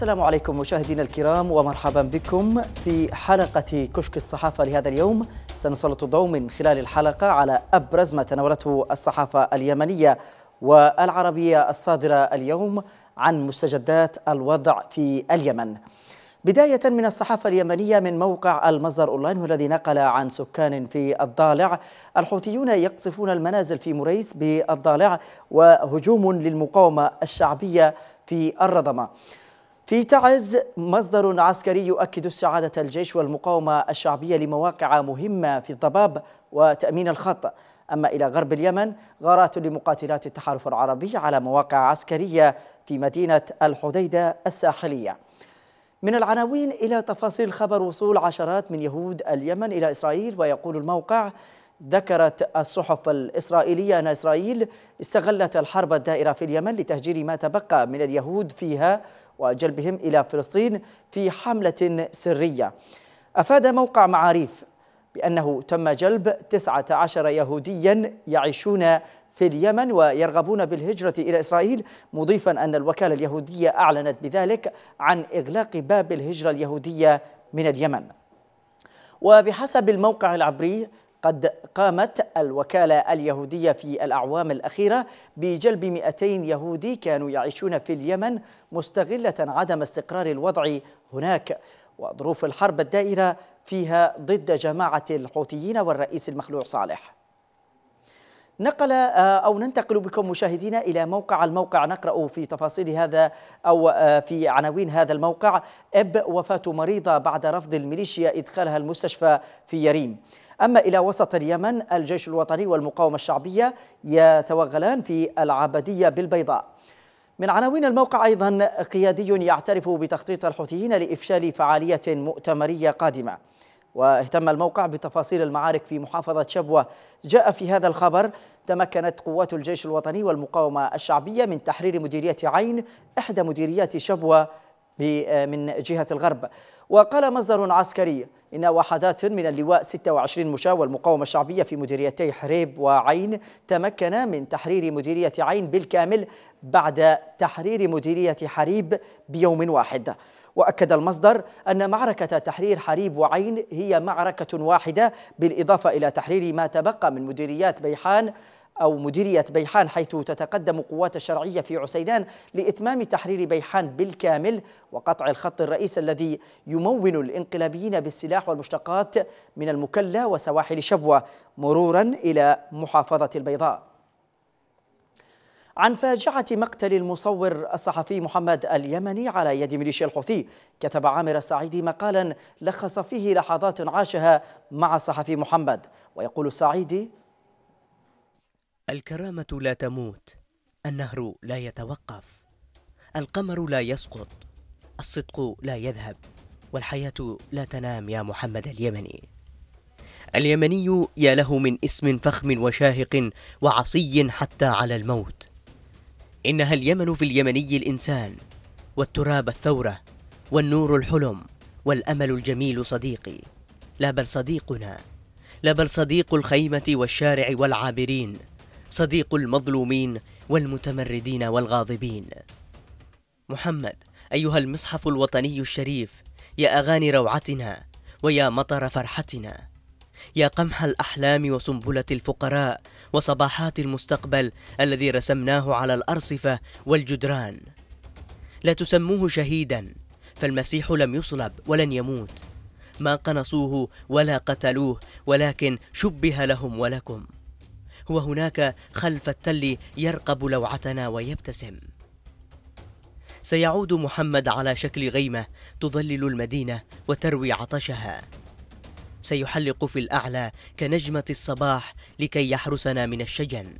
السلام عليكم مشاهدينا الكرام ومرحبا بكم في حلقة كشك الصحافة لهذا اليوم. سنسلط الضوء من خلال الحلقة على أبرز ما تناولته الصحافة اليمنية والعربية الصادرة اليوم عن مستجدات الوضع في اليمن. بداية من الصحافة اليمنية من موقع المصدر أونلاين والذي نقل عن سكان في الضالع. الحوثيون يقصفون المنازل في مريس بالضالع وهجوم للمقاومة الشعبية في الرضمة. في تعز مصدر عسكري يؤكد استعادة الجيش والمقاومة الشعبية لمواقع مهمة في الضباب وتأمين الخط. أما إلى غرب اليمن غارات لمقاتلات التحالف العربي على مواقع عسكرية في مدينة الحديدة الساحلية. من العناوين إلى تفاصيل الخبر وصول عشرات من يهود اليمن إلى إسرائيل ويقول الموقع ذكرت الصحف الإسرائيلية أن إسرائيل استغلت الحرب الدائرة في اليمن لتهجير ما تبقى من اليهود فيها وجلبهم إلى فلسطين في حملة سرية. أفاد موقع معاريف بأنه تم جلب 19 يهوديا يعيشون في اليمن ويرغبون بالهجرة إلى إسرائيل مضيفا أن الوكالة اليهودية أعلنت بذلك عن إغلاق باب الهجرة اليهودية من اليمن. وبحسب الموقع العبري قد قامت الوكالة اليهودية في الأعوام الأخيرة بجلب 200 يهودي كانوا يعيشون في اليمن مستغلة عدم استقرار الوضع هناك. وظروف الحرب الدائرة فيها ضد جماعة الحوثيين والرئيس المخلوع صالح. نقل أو ننتقل بكم مشاهدينا إلى موقع الموقع نقرأ في تفاصيل هذا أو في عناوين هذا الموقع. إب وفاة مريضة بعد رفض الميليشيا إدخالها المستشفى في يريم. أما إلى وسط اليمن الجيش الوطني والمقاومة الشعبية يتوغلان في العبدية بالبيضاء. من عناوين الموقع أيضا قيادي يعترف بتخطيط الحوثيين لإفشال فعالية مؤتمرية قادمة. واهتم الموقع بتفاصيل المعارك في محافظة شبوة. جاء في هذا الخبر تمكنت قوات الجيش الوطني والمقاومة الشعبية من تحرير مديرية عين إحدى مديريات شبوة من جهة الغرب. وقال مصدر عسكري إن وحدات من اللواء 26 مشاة والمقاومة الشعبية في مديريتي حريب وعين تمكن من تحرير مديرية عين بالكامل بعد تحرير مديرية حريب بيوم واحد. وأكد المصدر أن معركة تحرير حريب وعين هي معركة واحدة بالإضافة إلى تحرير ما تبقى من مديريات بيحان أو مديرية بيحان حيث تتقدم قوات الشرعية في عسيدان لإتمام تحرير بيحان بالكامل وقطع الخط الرئيس الذي يمون الانقلابيين بالسلاح والمشتقات من المكلا وسواحل شبوة مرورا إلى محافظة البيضاء. عن فاجعة مقتل المصور الصحفي محمد اليمني على يد ميليشيا الحوثي كتب عامر السعيدي مقالا لخص فيه لحظات عاشها مع الصحفي محمد. ويقول السعيدي الكرامة لا تموت النهر لا يتوقف القمر لا يسقط الصدق لا يذهب والحياة لا تنام يا محمد اليمني. اليمني يا له من اسم فخم وشاهق وعصي حتى على الموت. إنها اليمن في اليمني الإنسان والتراب الثورة والنور الحلم والأمل الجميل صديقي. لا بل صديقنا لا بل صديق الخيمة والشارع والعابرين صديق المظلومين والمتمردين والغاضبين. محمد أيها المصحف الوطني الشريف يا أغاني روعتنا ويا مطر فرحتنا يا قمح الأحلام وسنبلة الفقراء وصباحات المستقبل الذي رسمناه على الأرصفة والجدران. لا تسموه شهيدا فالمسيح لم يصلب ولن يموت. ما قنصوه ولا قتلوه ولكن شبه لهم ولكم. هو هناك خلف التل يرقب لوعتنا ويبتسم. سيعود محمد على شكل غيمة تظلل المدينة وتروي عطشها. سيحلق في الأعلى كنجمة الصباح لكي يحرسنا من الشجن.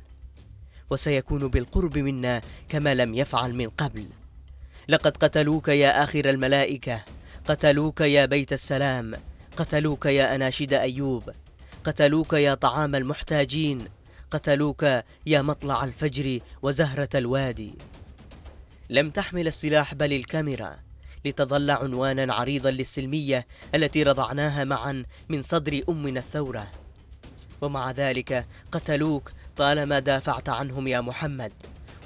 وسيكون بالقرب منا كما لم يفعل من قبل. لقد قتلوك يا آخر الملائكة قتلوك يا بيت السلام قتلوك يا أناشد أيوب قتلوك يا طعام المحتاجين قتلوك يا مطلع الفجر وزهرة الوادي. لم تحمل السلاح بل الكاميرا لتظل عنوانا عريضا للسلمية التي رضعناها معا من صدر أمنا الثورة. ومع ذلك قتلوك طالما دافعت عنهم يا محمد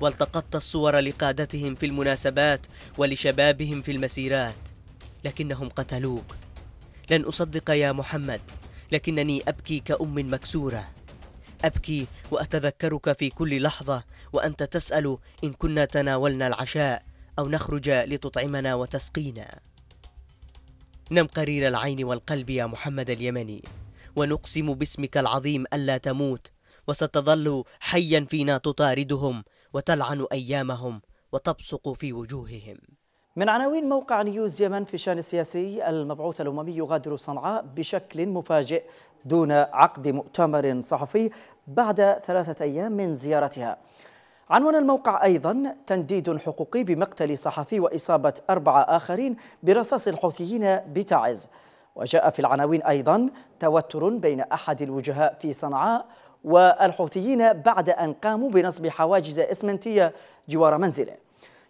والتقطت الصور لقادتهم في المناسبات ولشبابهم في المسيرات. لكنهم قتلوك. لن أصدق يا محمد لكنني أبكي كأم مكسورة. أبكي وأتذكرك في كل لحظة وأنت تسأل إن كنا تناولنا العشاء أو نخرج لتطعمنا وتسقينا. نم قرير العين والقلب يا محمد اليمني ونقسم باسمك العظيم ألا تموت وستظل حيا فينا تطاردهم وتلعن أيامهم وتبصق في وجوههم. من عناوين موقع نيوز يمن في الشأن السياسي المبعوث الأممي يغادر صنعاء بشكل مفاجئ دون عقد مؤتمر صحفي بعد ثلاثة أيام من زيارتها. عنوان الموقع أيضا تنديد حقوقي بمقتل صحفي وإصابة أربعة آخرين برصاص الحوثيين بتعز وجاء في العناوين أيضا توتر بين أحد الوجهاء في صنعاء والحوثيين بعد أن قاموا بنصب حواجز إسمنتية جوار منزله.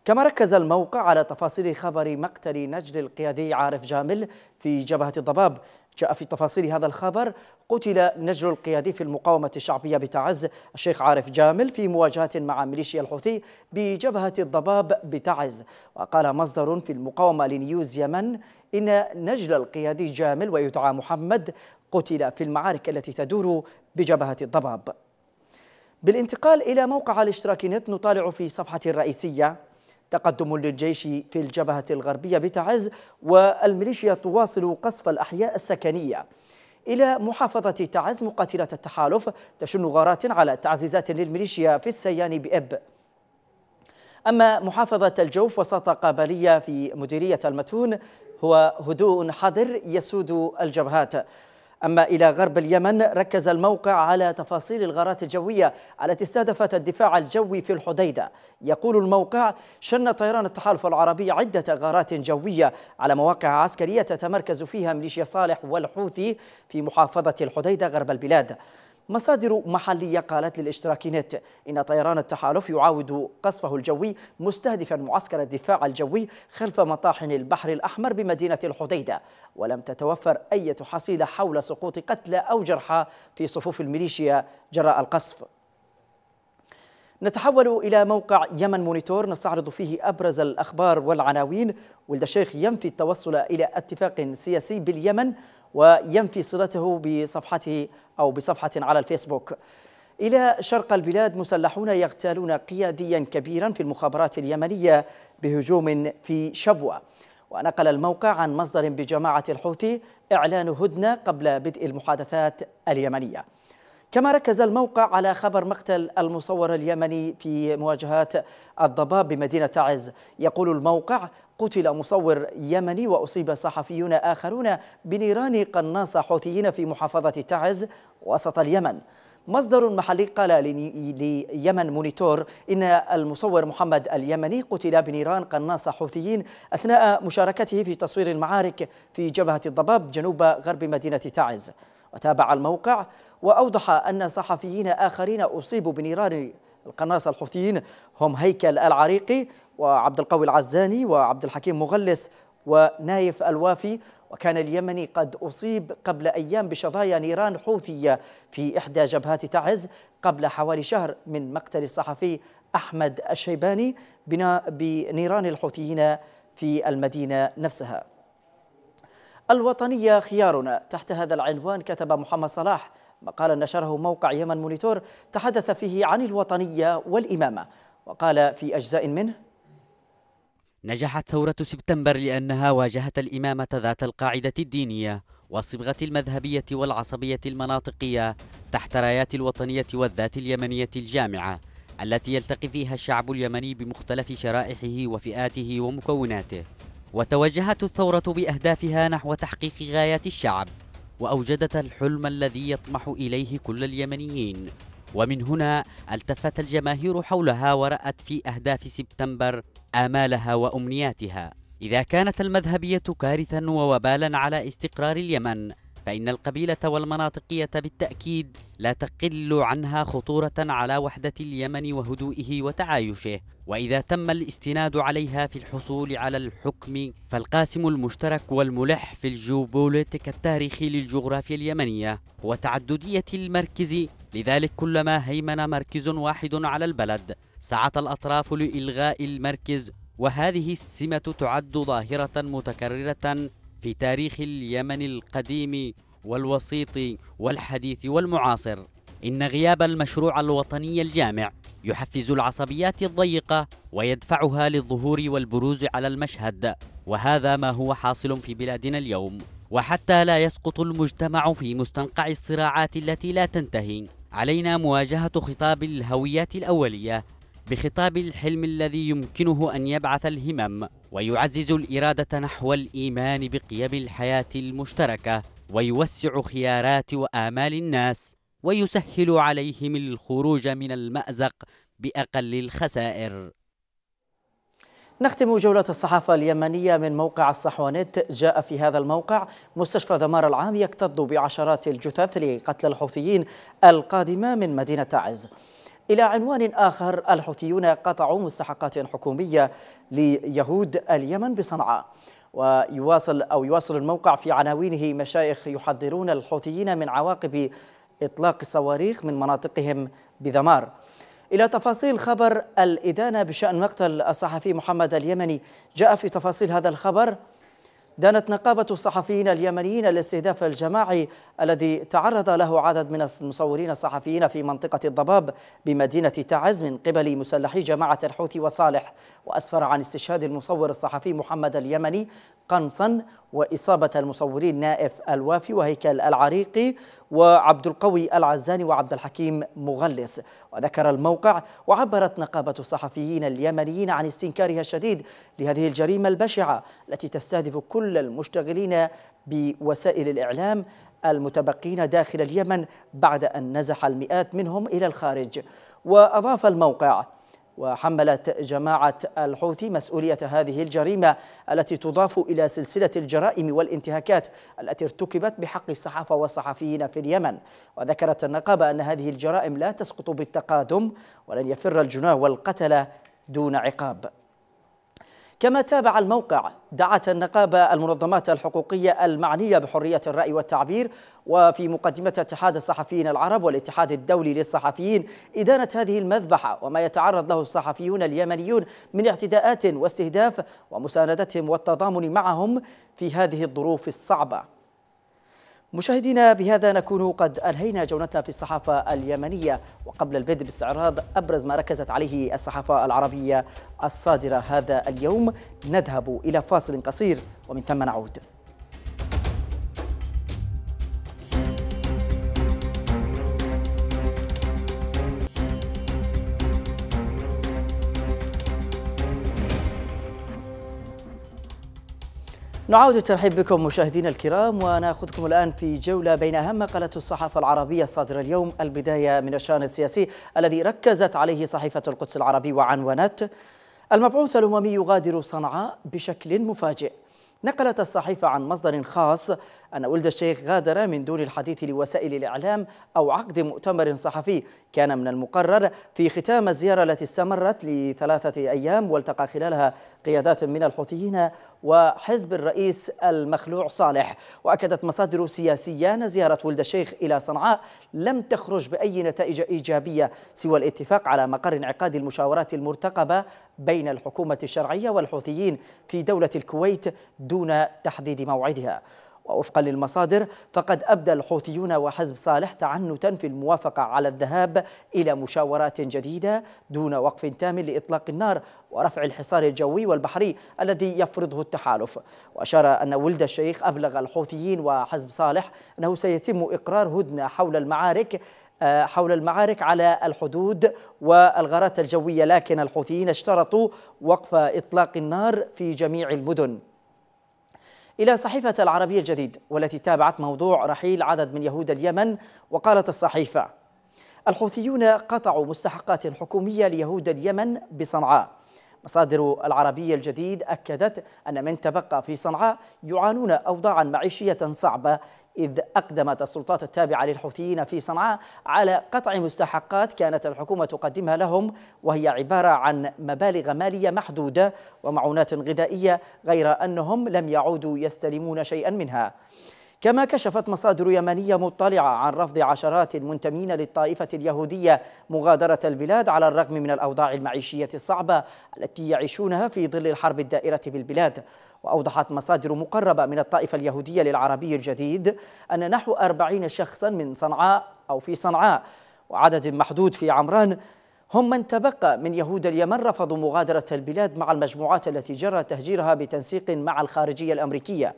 كما ركز الموقع على تفاصيل خبر مقتل نجل القيادي عارف جامل في جبهة الضباب. جاء في تفاصيل هذا الخبر قتل نجل القيادي في المقاومة الشعبية بتعز الشيخ عارف جامل في مواجهة مع ميليشيا الحوثي بجبهة الضباب بتعز وقال مصدر في المقاومة لنيوز يمن إن نجل القيادي جامل ويدعى محمد قتل في المعارك التي تدور بجبهة الضباب. بالانتقال إلى موقع الاشتراك نت نطالع في صفحة الرئيسية تقدم للجيش في الجبهة الغربية بتعز والميليشيا تواصل قصف الأحياء السكنية. إلى محافظة تعز مقاتلة التحالف تشن غارات على تعزيزات للميليشيا في السيان بإب. أما محافظة الجوف وسط قابلية في مديرية المتون هو هدوء حذر يسود الجبهات. أما إلى غرب اليمن ركز الموقع على تفاصيل الغارات الجوية التي استهدفت الدفاع الجوي في الحديدة. يقول الموقع شن طيران التحالف العربي عدة غارات جوية على مواقع عسكرية تتمركز فيها ميليشيا صالح والحوثي في محافظة الحديدة غرب البلاد. مصادر محلية قالت للاشتراكي نت إن طيران التحالف يعاود قصفه الجوي مستهدفا معسكر الدفاع الجوي خلف مطاحن البحر الأحمر بمدينة الحديدة. ولم تتوفر أي حصيلة حول سقوط قتلى أو جرحى في صفوف الميليشيا جراء القصف. نتحول إلى موقع يمن مونيتور نستعرض فيه أبرز الأخبار والعناوين. ولد الشيخ ينفي التوصل إلى اتفاق سياسي باليمن وينفي صلته بصفحته أو بصفحة على الفيسبوك. إلى شرق البلاد مسلحون يغتالون قياديا كبيرا في المخابرات اليمنية بهجوم في شبوة. ونقل الموقع عن مصدر بجماعة الحوثي إعلان هدنة قبل بدء المحادثات اليمنية. كما ركز الموقع على خبر مقتل المصور اليمني في مواجهات الضباب بمدينة تعز يقول الموقع قتل مصور يمني وأصيب صحفيون آخرون بنيران قناص حوثيين في محافظة تعز وسط اليمن. مصدر محلي قال ليمن مونيتور إن المصور محمد اليمني قتل بنيران قناص حوثيين أثناء مشاركته في تصوير المعارك في جبهة الضباب جنوب غرب مدينة تعز. وتابع الموقع وأوضح أن صحفيين آخرين أصيبوا بنيران القناص الحوثيين هم هيكل العريقي وعبد القوي العزاني وعبد الحكيم مغلس ونايف الوافي. وكان اليمني قد أصيب قبل أيام بشظايا نيران حوثية في إحدى جبهات تعز قبل حوالي شهر من مقتل الصحفي أحمد الشيباني بنيران الحوثيين في المدينة نفسها. الوطنية خيارنا. تحت هذا العنوان كتب محمد صلاح مقالا نشره موقع يمن مونيتور تحدث فيه عن الوطنية والإمامة. وقال في أجزاء منه نجحت ثورة سبتمبر لأنها واجهت الإمامة ذات القاعدة الدينية والصبغة المذهبية والعصبية المناطقية تحت رايات الوطنية والذات اليمنية الجامعة التي يلتقي فيها الشعب اليمني بمختلف شرائحه وفئاته ومكوناته. وتوجهت الثورة بأهدافها نحو تحقيق غايات الشعب. وأوجدت الحلم الذي يطمح إليه كل اليمنيين. ومن هنا التفت الجماهير حولها ورأت في أهداف سبتمبر آمالها وأمنياتها. إذا كانت المذهبية كارثا ووبالا على استقرار اليمن فإن القبيلة والمناطقية بالتأكيد لا تقل عنها خطورة على وحدة اليمن وهدوئه وتعايشه. وإذا تم الاستناد عليها في الحصول على الحكم فالقاسم المشترك والملح في الجيوبوليتيك التاريخي للجغرافيا اليمنية هو تعددية المركز. لذلك كلما هيمن مركز واحد على البلد سعت الأطراف لإلغاء المركز. وهذه السمة تعد ظاهرة متكررة في تاريخ اليمن القديم والوسيط والحديث والمعاصر. إن غياب المشروع الوطني الجامع يحفز العصبيات الضيقة ويدفعها للظهور والبروز على المشهد وهذا ما هو حاصل في بلادنا اليوم. وحتى لا يسقط المجتمع في مستنقع الصراعات التي لا تنتهي علينا مواجهة خطاب الهويات الأولية بخطاب الحلم الذي يمكنه أن يبعث الهمم ويعزز الإرادة نحو الإيمان بقيم الحياة المشتركة ويوسع خيارات وآمال الناس ويسهل عليهم الخروج من المأزق بأقل الخسائر. نختم جولة الصحافة اليمنية من موقع الصحوانت جاء في هذا الموقع مستشفى ذمار العام يكتظ بعشرات الجثث لقتل الحوثيين القادمة من مدينة تعز إلى عنوان آخر الحوثيون قطعوا مستحقات حكومية ليهود اليمن بصنعاء. ويواصل أو يواصل الموقع في عناوينه مشايخ يحذرون الحوثيين من عواقب إطلاق الصواريخ من مناطقهم بذمار. إلى تفاصيل خبر الإدانة بشأن مقتل الصحفي محمد اليمني جاء في تفاصيل هذا الخبر. دانت نقابة الصحفيين اليمنيين الاستهداف الجماعي الذي تعرض له عدد من المصورين الصحفيين في منطقة الضباب بمدينة تعز من قبل مسلحي جماعة الحوثي وصالح وأسفر عن استشهاد المصور الصحفي محمد اليمني قنصا وإصابة المصورين نائف الوافي وهيكل العريقي وعبد القوي العزاني وعبد الحكيم مغلس. وذكر الموقع وعبرت نقابة الصحفيين اليمنيين عن استنكارها الشديد لهذه الجريمة البشعة التي تستهدف كل المشتغلين بوسائل الإعلام المتبقين داخل اليمن بعد أن نزح المئات منهم إلى الخارج. وأضاف الموقع وحملت جماعة الحوثي مسؤولية هذه الجريمة التي تضاف إلى سلسلة الجرائم والانتهاكات التي ارتكبت بحق الصحافة والصحفيين في اليمن. وذكرت النقابة أن هذه الجرائم لا تسقط بالتقادم ولن يفر الجناه والقتلة دون عقاب. كما تابع الموقع دعت النقابة المنظمات الحقوقية المعنية بحرية الرأي والتعبير وفي مقدمة اتحاد الصحفيين العرب والاتحاد الدولي للصحفيين إدانة هذه المذبحة وما يتعرض له الصحفيون اليمنيون من اعتداءات واستهداف ومساندتهم والتضامن معهم في هذه الظروف الصعبة. مشاهدينا بهذا نكون قد أنهينا جولتنا في الصحافة اليمنية. وقبل البدء باستعراض أبرز ما ركزت عليه الصحافة العربية الصادرة هذا اليوم نذهب إلى فاصل قصير ومن ثم نعود. نعود الترحيب بكم مشاهدينا الكرام وناخذكم الآن في جولة بين أهم ما قالته الصحافة العربية الصادرة اليوم البداية من الشأن السياسي الذي ركزت عليه صحيفة القدس العربي وعنونت. المبعوث الأممي يغادر صنعاء بشكل مفاجئ. نقلت الصحيفة عن مصدر خاص أن ولد الشيخ غادر من دون الحديث لوسائل الإعلام أو عقد مؤتمر صحفي كان من المقرر في ختام الزيارة التي استمرت لثلاثة أيام والتقى خلالها قيادات من الحوثيين وحزب الرئيس المخلوع صالح. وأكدت مصادر سياسية أن زيارة ولد الشيخ إلى صنعاء لم تخرج بأي نتائج إيجابية سوى الاتفاق على مقر انعقاد المشاورات المرتقبة بين الحكومة الشرعية والحوثيين في دولة الكويت دون تحديد موعدها. ووفقا للمصادر فقد أبدى الحوثيون وحزب صالح تعنتا في الموافقة على الذهاب إلى مشاورات جديدة دون وقف تام لإطلاق النار ورفع الحصار الجوي والبحري الذي يفرضه التحالف. وأشار أن ولد الشيخ أبلغ الحوثيين وحزب صالح أنه سيتم إقرار هدنة حول المعارك آه، حول المعارك على الحدود والغارات الجوية لكن الحوثيين اشترطوا وقف إطلاق النار في جميع المدن. إلى صحيفة العربية الجديد والتي تابعت موضوع رحيل عدد من يهود اليمن وقالت الصحيفة الحوثيون قطعوا مستحقات حكومية ليهود اليمن بصنعاء. مصادر العربية الجديد أكدت أن من تبقى في صنعاء يعانون أوضاعا معيشية صعبة إذ أقدمت السلطات التابعة للحوثيين في صنعاء على قطع مستحقات كانت الحكومة تقدمها لهم وهي عبارة عن مبالغ مالية محدودة ومعونات غذائية غير أنهم لم يعودوا يستلمون شيئا منها. كما كشفت مصادر يمنية مطلعة عن رفض عشرات المنتمين للطائفة اليهودية مغادرة البلاد على الرغم من الأوضاع المعيشية الصعبة التي يعيشونها في ظل الحرب الدائرة بالبلاد. وأوضحت مصادر مقربة من الطائفة اليهودية للعربي الجديد أن نحو أربعين شخصا من صنعاء أو في صنعاء وعدد محدود في عمران هم من تبقى من يهود اليمن رفضوا مغادرة البلاد مع المجموعات التي جرى تهجيرها بتنسيق مع الخارجية الأمريكية.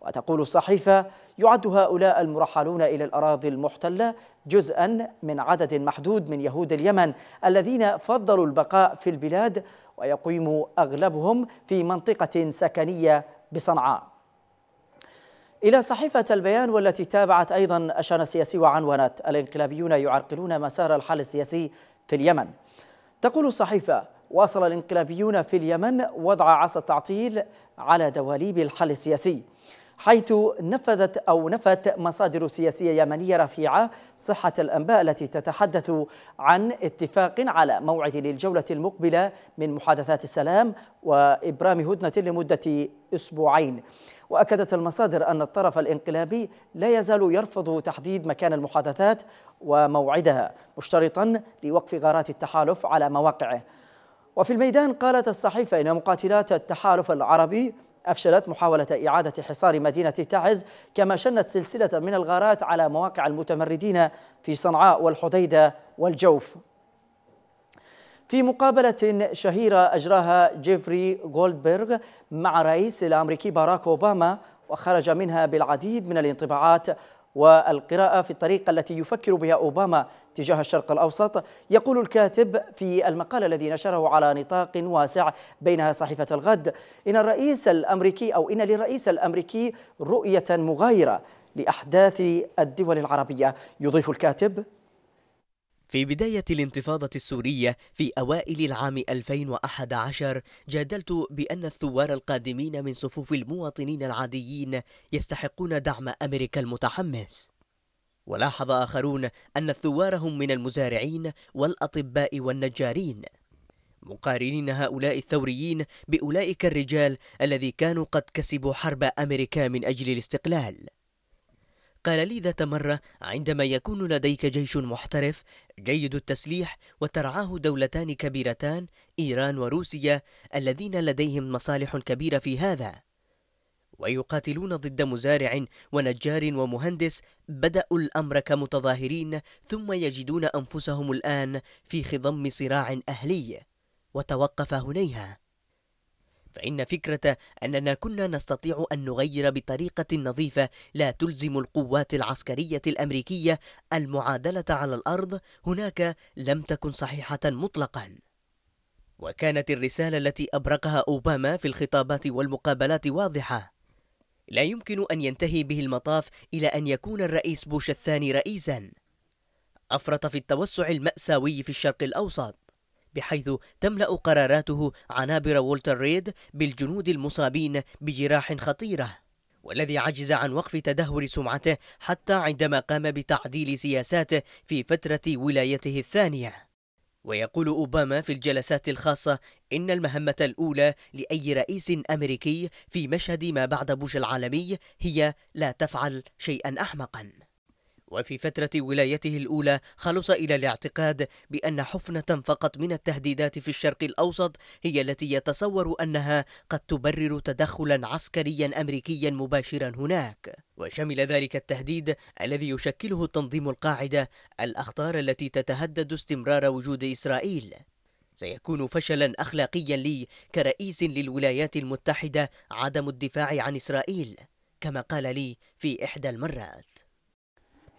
وتقول الصحيفة يعد هؤلاء المرحلون إلى الأراضي المحتلة جزءا من عدد محدود من يهود اليمن الذين فضلوا البقاء في البلاد ويقيم أغلبهم في منطقة سكنية بصنعاء. إلى صحيفة البيان والتي تابعت أيضا الشأن السياسي وعنونت الانقلابيون يعرقلون مسار الحل السياسي في اليمن. تقول الصحيفة واصل الانقلابيون في اليمن وضع عصا التعطيل على دواليب الحل السياسي. حيث نفذت أو نفت مصادر سياسية يمنية رفيعة صحة الأنباء التي تتحدث عن اتفاق على موعد للجولة المقبلة من محادثات السلام وإبرام هدنة لمدة أسبوعين. وأكدت المصادر أن الطرف الانقلابي لا يزال يرفض تحديد مكان المحادثات وموعدها مشترطا لوقف غارات التحالف على مواقعه. وفي الميدان قالت الصحيفة إن مقاتلات التحالف العربي أفشلت محاولة إعادة حصار مدينة تعز كما شنت سلسلة من الغارات على مواقع المتمردين في صنعاء والحديدة والجوف. في مقابلة شهيرة أجراها جيفري جولدبرغ مع رئيس الأمريكي باراك أوباما وخرج منها بالعديد من الانطباعات والقراءة في الطريقة التي يفكر بها أوباما تجاه الشرق الأوسط. يقول الكاتب في المقال الذي نشره على نطاق واسع بينها صحيفة الغد إن الرئيس الأمريكي أو إن للرئيس الأمريكي رؤية مغايرة لأحداث الدول العربية. يضيف الكاتب في بداية الانتفاضة السورية في أوائل العام 2011 جادلت بأن الثوار القادمين من صفوف المواطنين العاديين يستحقون دعم أمريكا المتحمس. ولاحظ آخرون أن الثوار هم من المزارعين والأطباء والنجارين. مقارنين هؤلاء الثوريين بأولئك الرجال الذي كانوا قد كسبوا حرب أمريكا من أجل الاستقلال. قال لي ذات مرة عندما يكون لديك جيش محترف جيد التسليح وترعاه دولتان كبيرتان إيران وروسيا الذين لديهم مصالح كبيرة في هذا. ويقاتلون ضد مزارع ونجار ومهندس بدأوا الأمر كمتظاهرين ثم يجدون أنفسهم الآن في خضم صراع أهلي. وتوقف هنيها. فإن فكرة أننا كنا نستطيع أن نغير بطريقة نظيفة لا تلزم القوات العسكرية الأمريكية المعادلة على الأرض هناك لم تكن صحيحة مطلقا. وكانت الرسالة التي أبرقها أوباما في الخطابات والمقابلات واضحة. لا يمكن أن ينتهي به المطاف إلى أن يكون الرئيس بوش الثاني رئيسا. أفرط في التوسع المأساوي في الشرق الأوسط. بحيث تملأ قراراته عنابر وولتر ريد بالجنود المصابين بجراح خطيرة والذي عجز عن وقف تدهور سمعته حتى عندما قام بتعديل سياساته في فترة ولايته الثانية. ويقول أوباما في الجلسات الخاصة إن المهمة الأولى لأي رئيس أمريكي في مشهد ما بعد بوش العالمي هي لا تفعل شيئا أحمقا. وفي فترة ولايته الأولى خلص إلى الاعتقاد بأن حفنة فقط من التهديدات في الشرق الأوسط هي التي يتصور أنها قد تبرر تدخلا عسكريا أمريكيا مباشرا هناك. وشمل ذلك التهديد الذي يشكله تنظيم القاعدة الأخطار التي تتهدد استمرار وجود إسرائيل. سيكون فشلا أخلاقيا لي كرئيس للولايات المتحدة عدم الدفاع عن إسرائيل كما قال لي في إحدى المرات.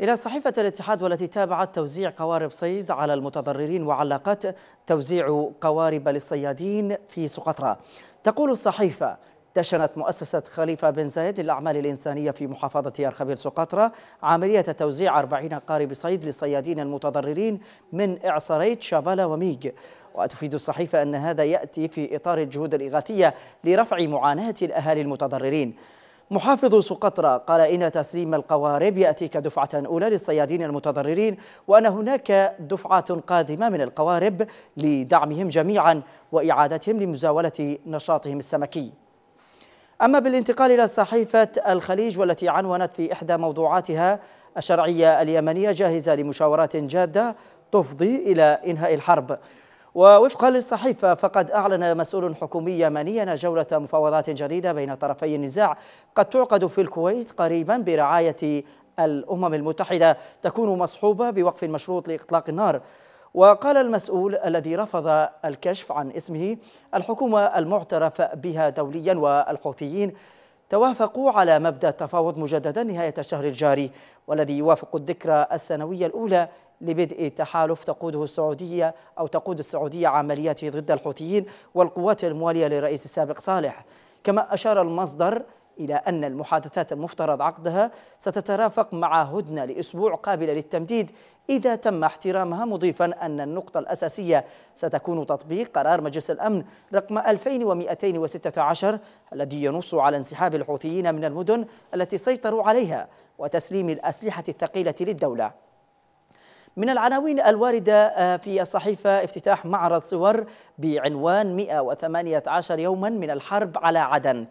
إلى صحيفة الاتحاد والتي تابعت توزيع قوارب صيد على المتضررين وعلاقات توزيع قوارب للصيادين في سقطرى تقول الصحيفة دشنت مؤسسة خليفة بن زايد للأعمال الإنسانية في محافظة أرخبيل سقطرى عملية توزيع 40 قارب صيد للصيادين المتضررين من إعصاريت شابالا وميج وتفيد الصحيفة أن هذا يأتي في إطار الجهود الإغاثية لرفع معاناة الأهالي المتضررين. محافظ سقطرى قال إن تسليم القوارب يأتي كدفعة أولى للصيادين المتضررين وأن هناك دفعات قادمة من القوارب لدعمهم جميعا وإعادتهم لمزاولة نشاطهم السمكي. أما بالانتقال إلى صحيفة الخليج والتي عنونت في إحدى موضوعاتها الشرعية اليمنية جاهزة لمشاورات جادة تفضي إلى إنهاء الحرب. ووفقا للصحيفة فقد أعلن مسؤول حكومي يمني جولة مفاوضات جديدة بين طرفي النزاع قد تعقد في الكويت قريبا برعاية الأمم المتحدة تكون مصحوبة بوقف مشروط لإطلاق النار. وقال المسؤول الذي رفض الكشف عن اسمه الحكومة المعترف بها دوليا والحوثيين توافقوا على مبدأ التفاوض مجددا نهاية الشهر الجاري والذي يوافق الذكرى السنوية الأولى لبدء تحالف تقوده السعودية أو تقود السعودية عملياته ضد الحوثيين والقوات الموالية للرئيس السابق صالح. كما أشار المصدر إلى أن المحادثات المفترض عقدها ستترافق مع هدنة لأسبوع قابلة للتمديد إذا تم احترامها مضيفا أن النقطة الأساسية ستكون تطبيق قرار مجلس الأمن رقم 2216 الذي ينص على انسحاب الحوثيين من المدن التي سيطروا عليها وتسليم الأسلحة الثقيلة للدولة. من العناوين الواردة آه، في الصحيفة افتتاح معرض صور بعنوان 118 يوما من الحرب على عدن.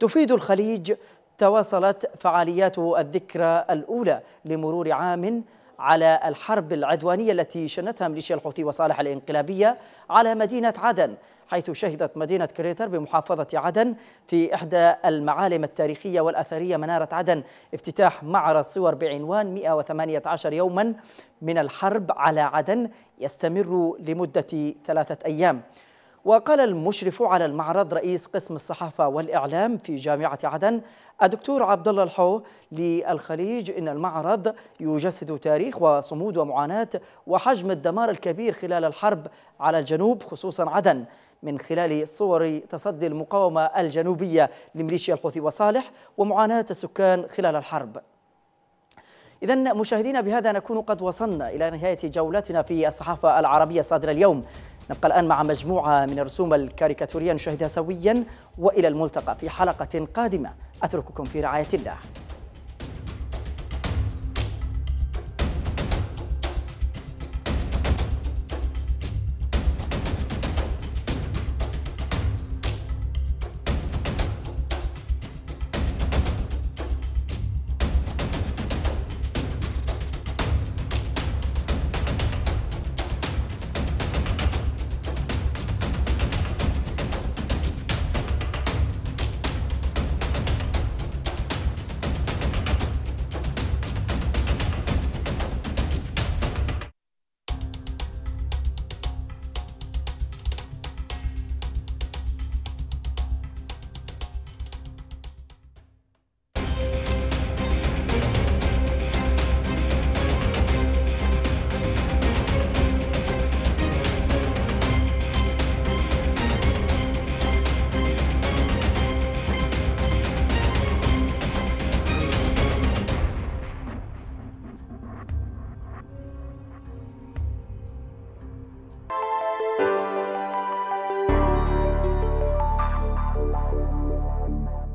تفيد الخليج تواصلت فعاليات الذكرى الأولى لمرور عام على الحرب العدوانية التي شنتها ميليشيا الحوثي وصالح الانقلابية على مدينة عدن. حيث شهدت مدينة كريتر بمحافظة عدن في إحدى المعالم التاريخية والأثرية منارة عدن افتتاح معرض صور بعنوان 118 يوما من الحرب على عدن يستمر لمدة ثلاثة أيام. وقال المشرف على المعرض رئيس قسم الصحافة والإعلام في جامعة عدن الدكتور عبد الله الحو للخليج إن المعرض يجسد تاريخ وصمود ومعاناة وحجم الدمار الكبير خلال الحرب على الجنوب خصوصا عدن. من خلال صور تصدي المقاومة الجنوبية لميليشيا الحوثي وصالح ومعاناة السكان خلال الحرب. إذا مشاهدينا بهذا نكون قد وصلنا إلى نهاية جولتنا في الصحافة العربية صادرة اليوم. نبقى الآن مع مجموعة من الرسوم الكاريكاتورية نشاهدها سويا وإلى الملتقى في حلقة قادمة. أترككم في رعاية الله.